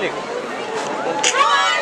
ねえか。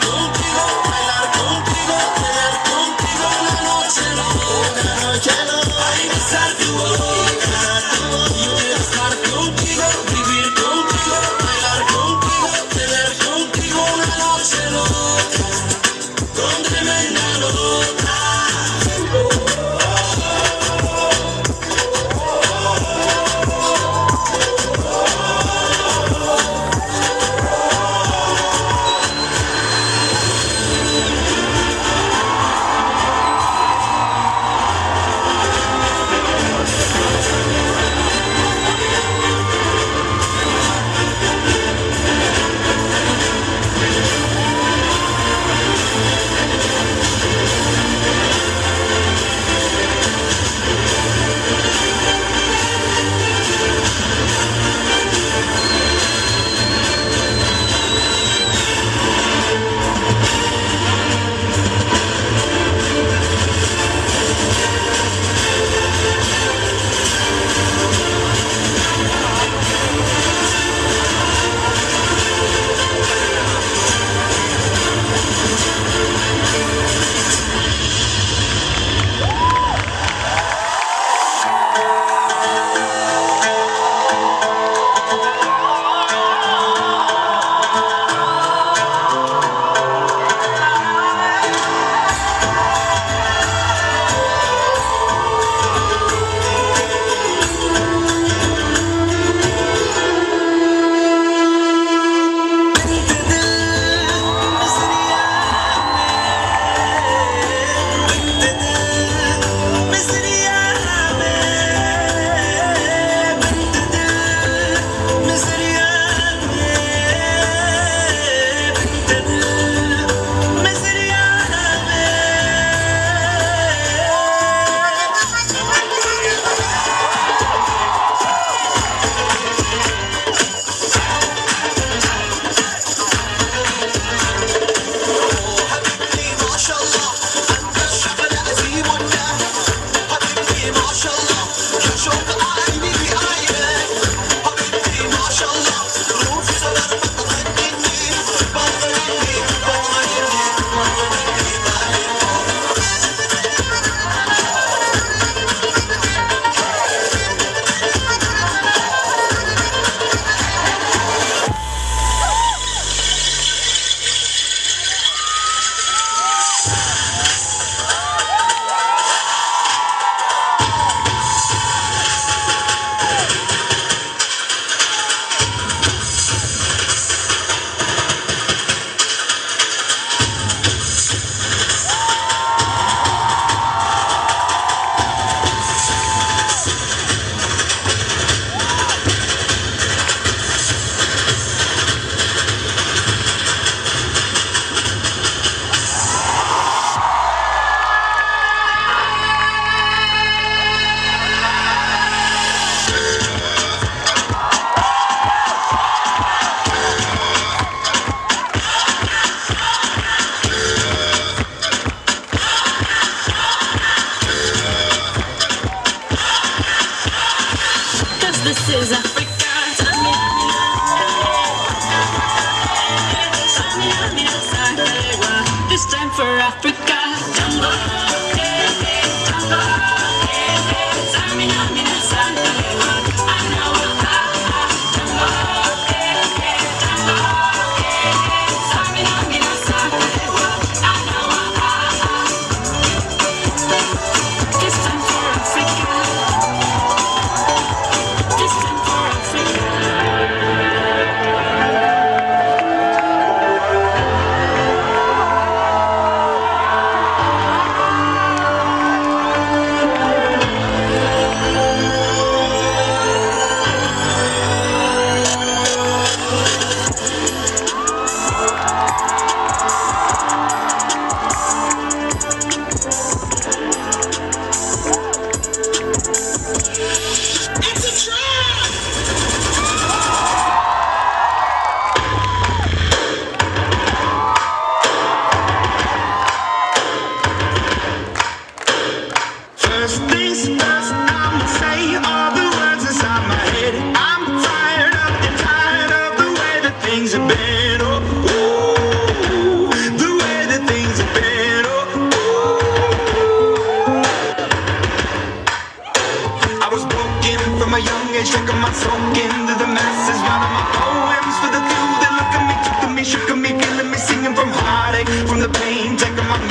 Contigo, bailar contigo, tener contigo una noche no, una noche no, a inmiscer tu voy y estar contigo, vivir contigo, bailar contigo, tener contigo una noche no, con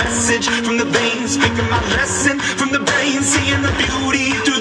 message from the veins, picking my lesson from the brain, seeing the beauty through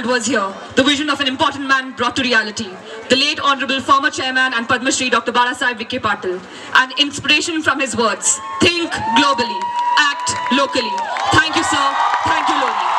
world was here, the vision of an important man brought to reality. The late Honorable former chairman and Padma Shri Dr. Balasaheb Vicky Patil. An inspiration from his words, think globally, act locally. Thank you sir, thank you Loni.